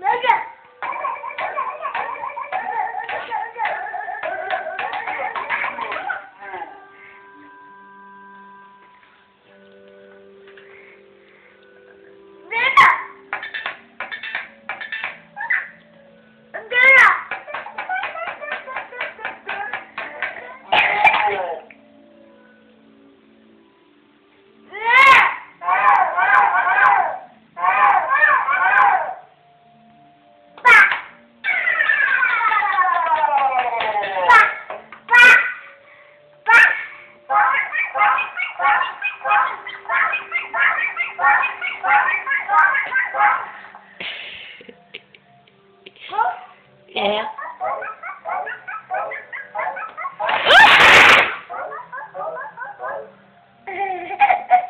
Look Yeah. Dạ.